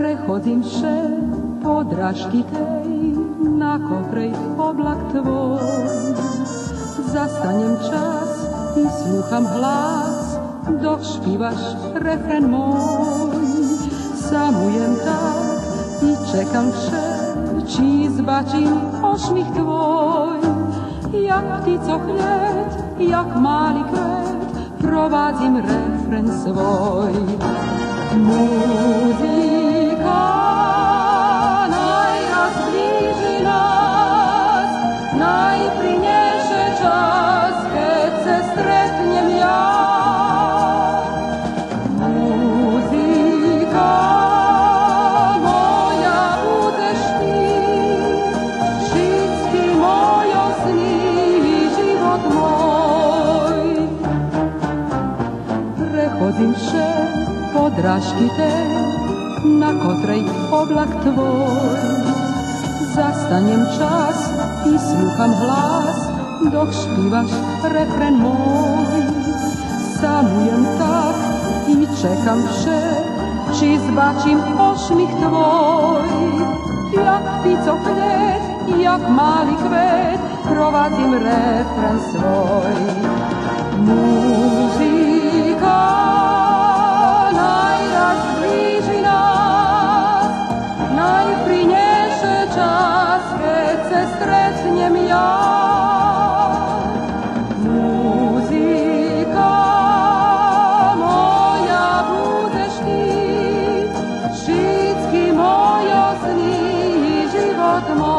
Prechodím vše podrážky tej, na koprej oblak tvoj. Zastanem čas i slúcham hlas, dok špívaš refren môj. Samujem tak i čekam vše, či zbačím ošmich tvoj. Jak ptico chliet, jak malý kvet, provázim refren svoj. Muzika pjesnjem ja moja budeš ti Žitski moj osni i život moj. Prehodim še podraški te Na kotraj oblak twój, zastaniem čas i sluham glas Doch śpiewasz refren mój. Samuję tak i czekam się Czy zbaczim ośmich twój. Jak pico kwiat, jak mali kwiat Prowadzim refren swój. Mój 僕も